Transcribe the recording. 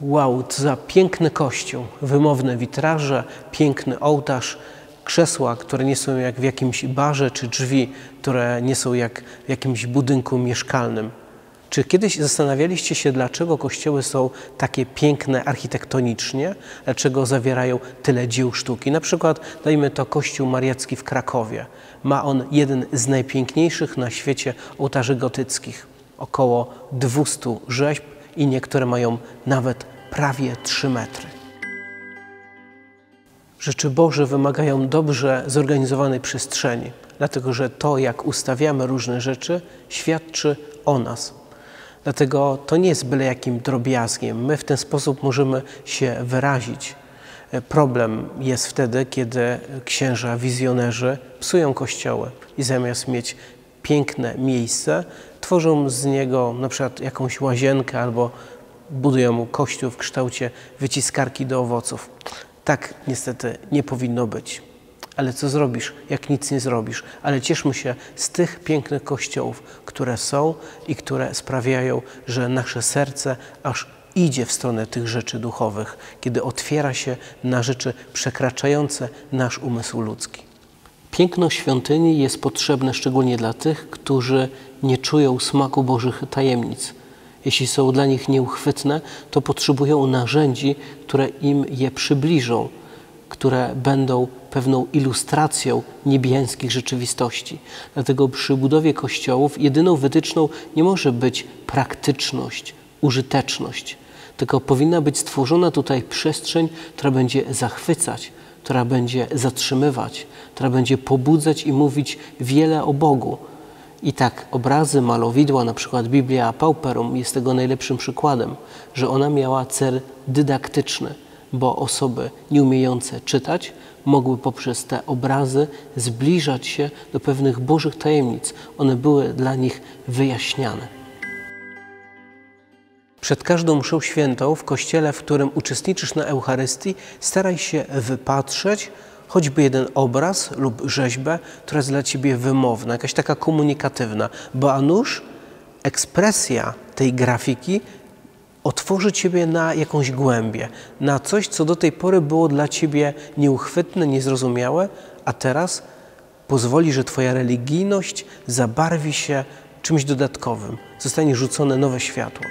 Wow, co za piękny kościół, wymowne witraże, piękny ołtarz, krzesła, które nie są jak w jakimś barze, czy drzwi, które nie są jak w jakimś budynku mieszkalnym. Czy kiedyś zastanawialiście się, dlaczego kościoły są takie piękne architektonicznie, dlaczego zawierają tyle dzieł sztuki? Na przykład, dajmy to Kościół Mariacki w Krakowie. Ma on jeden z najpiękniejszych na świecie ołtarzy gotyckich. Około 200 rzeźb i niektóre mają nawet prawie 3 metry. Rzeczy Boże wymagają dobrze zorganizowanej przestrzeni, dlatego że to, jak ustawiamy różne rzeczy, świadczy o nas. Dlatego to nie jest byle jakim drobiazgiem. My w ten sposób możemy się wyrazić. Problem jest wtedy, kiedy księża, wizjonerzy psują kościoły i zamiast mieć piękne miejsce, tworzą z niego na przykład jakąś łazienkę albo budują mu kościół w kształcie wyciskarki do owoców. Tak niestety nie powinno być. Ale co zrobisz, jak nic nie zrobisz? Ale cieszmy się z tych pięknych kościołów, które są i które sprawiają, że nasze serce aż idzie w stronę tych rzeczy duchowych, kiedy otwiera się na rzeczy przekraczające nasz umysł ludzki. Piękno świątyni jest potrzebne szczególnie dla tych, którzy nie czują smaku Bożych tajemnic. Jeśli są dla nich nieuchwytne, to potrzebują narzędzi, które im je przybliżą, które będą pewną ilustracją niebiańskich rzeczywistości. Dlatego przy budowie kościołów jedyną wytyczną nie może być praktyczność, użyteczność, tylko powinna być stworzona tutaj przestrzeń, która będzie zachwycać, która będzie zatrzymywać, która będzie pobudzać i mówić wiele o Bogu. I tak obrazy, malowidła, na przykład Biblia Pauperum jest tego najlepszym przykładem, że ona miała cel dydaktyczny, bo osoby nieumiejące czytać mogły poprzez te obrazy zbliżać się do pewnych Bożych tajemnic. One były dla nich wyjaśniane. Przed każdą mszą świętą w kościele, w którym uczestniczysz na Eucharystii, staraj się wypatrzeć choćby jeden obraz lub rzeźbę, która jest dla ciebie wymowna, jakaś taka komunikatywna, bo a nuż ekspresja tej grafiki otworzy ciebie na jakąś głębię, na coś, co do tej pory było dla ciebie nieuchwytne, niezrozumiałe, a teraz pozwoli, że twoja religijność zabarwi się czymś dodatkowym, zostanie rzucone nowe światło.